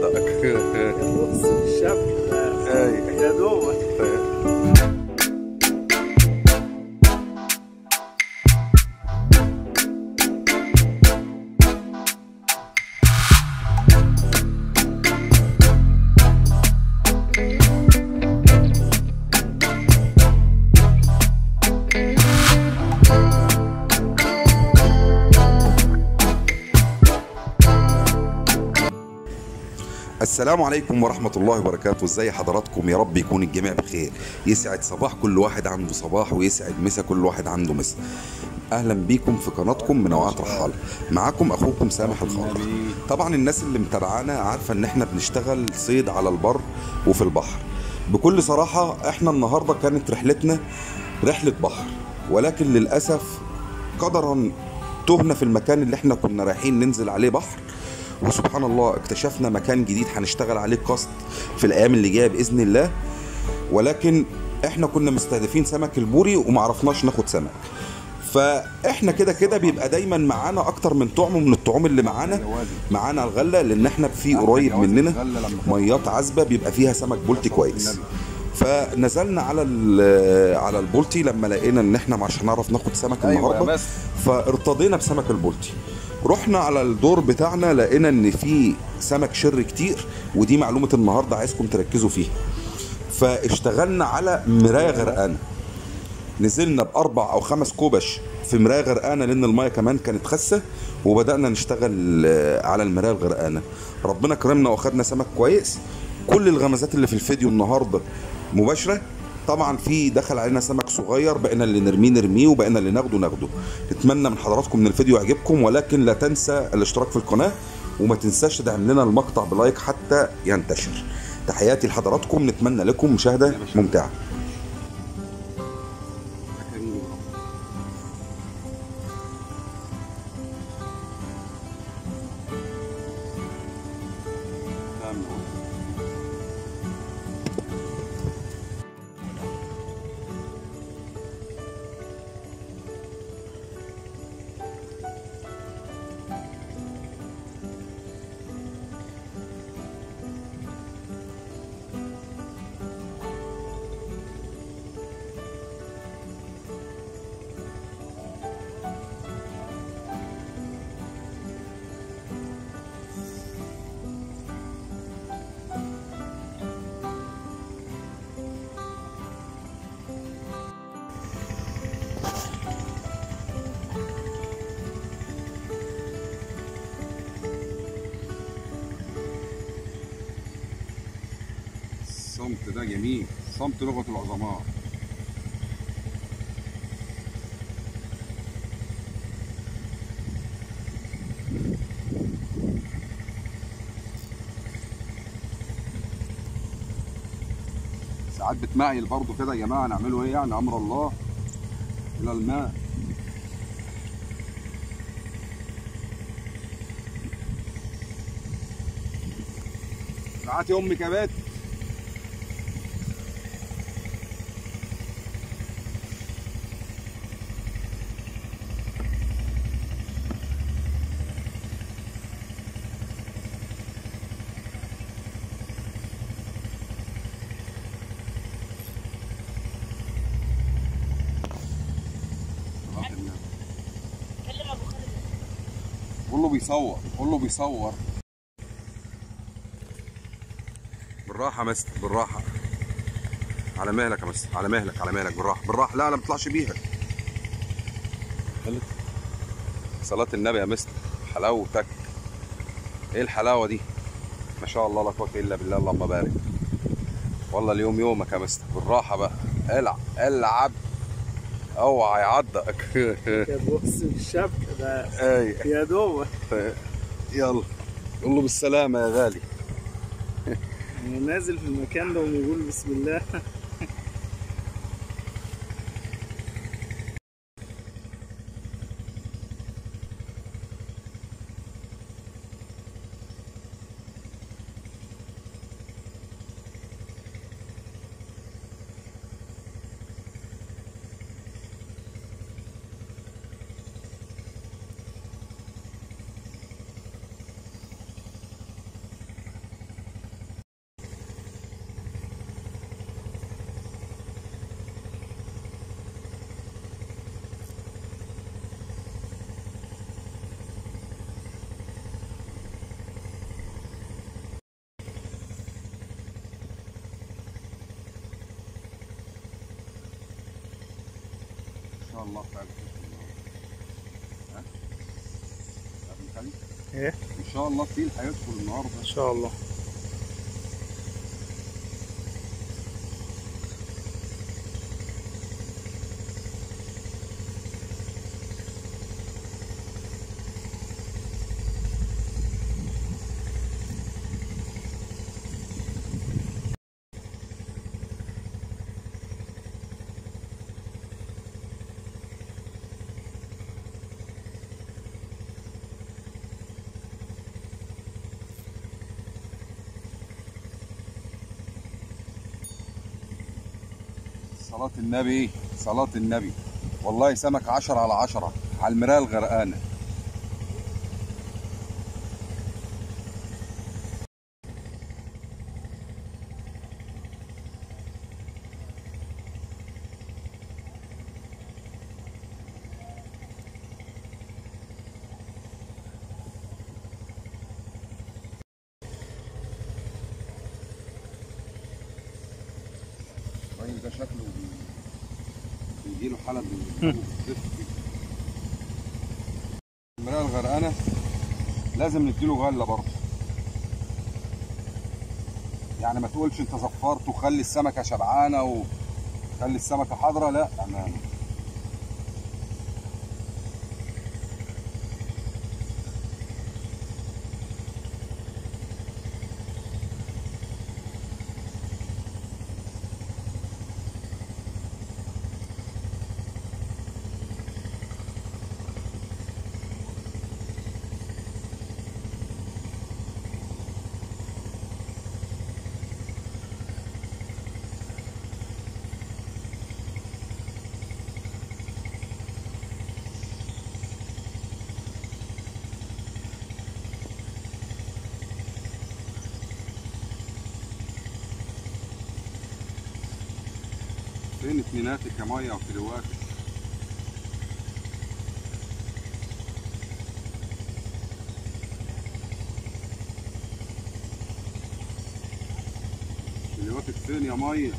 اوعى يعضك بص الشبك ده اي يا دوبك السلام عليكم ورحمة الله وبركاته. ازي حضراتكم؟ يا رب يكون الجميع بخير. يسعد صباح كل واحد عنده صباح ويسعد مسا كل واحد عنده مسا أهلا بيكم في قناتكم منوعات رحالة معاكم أخوكم سامح الخاطر. طبعا الناس اللي متابعانا عارفة إن إحنا بنشتغل صيد على البر وفي البحر. بكل صراحة إحنا النهاردة كانت رحلتنا رحلة بحر. ولكن للأسف قدرا تهنا في المكان اللي إحنا كنا رايحين ننزل عليه بحر. وسبحان الله اكتشفنا مكان جديد هنشتغل عليه قصد في الأيام اللي جاية بإذن الله. ولكن إحنا كنا مستهدفين سمك البوري ومعرفناش ناخد سمك. فإحنا كده كده بيبقى دايما معانا أكتر من طعم من الطعوم اللي معانا. معانا الغلة لأن إحنا في قريب مننا ميات عذبة بيبقى فيها سمك بولتي كويس. فنزلنا على على البولتي لما لقينا إن إحنا مش هنعرف ناخد سمك أيوة النهارده. فارتضينا بسمك البولتي. رحنا على الدور بتاعنا لقينا إن في سمك شر كتير ودي معلومة النهارده عايزكم تركزوا فيها. فاشتغلنا على مراية غرقانة. نزلنا بأربع أو خمس كوبش في مراية غرقانة لأن المايه كمان كانت خسه وبدأنا نشتغل آه، على المراية الغرقانة. ربنا كرمنا وأخدنا سمك كويس. كل الغمزات اللي في الفيديو النهارده مباشرة طبعا في دخل علينا سمك صغير بقينا اللي نرميه نرميه وبقينا اللي ناخده ناخده. نتمنى من حضراتكم إن الفيديو يعجبكم ولكن لا تنسى الاشتراك في القناة وما تنساش تدعم لنا المقطع بلايك حتى ينتشر. تحياتي لحضراتكم نتمنى لكم مشاهدة ممتعة. الصمت ده جميل. صمت لغة العظماء. ساعات بتمايل برضو كده يا جماعة نعمله إيه يعني؟ أمر الله إلى الماء. ساعات يا أمي كبات بيصور كله بيصور. بالراحة يا مستر بالراحة. على مهلك يا مستر على مهلك على مهلك بالراحة بالراحة. لا لا ما تطلعش بيها. صلاة النبي يا مستر حلاوتك. إيه الحلاوة دي؟ ما شاء الله لا قوة إلا بالله اللهم بارك. والله اليوم يومك يا مستر بالراحة بقى. العب العب. اوعى يعضك. يا بص الشبك ده أي. يا دوبك يلا. قول له بالسلامة يا غالي. نازل في المكان ده وبيقول بسم الله. شاء الله النهارده ها؟ إيه؟ إن شاء الله الفيل هيدخل النهارده. إن شاء الله. صلاة النبي صلاة النبي. والله سمك عشرة على عشرة. على المراية الغرقانة. الراجل ده شكله بي- بيجيله حالة من الغرقانة. لازم نديله غلة برضه. يعني ما تقولش انت زفرت وخلي السمكة شبعانة وخلي السمكة حاضرة. لا أنا فين اتنيناتك يا مية وكيلواتك كيلواتك فين يا مية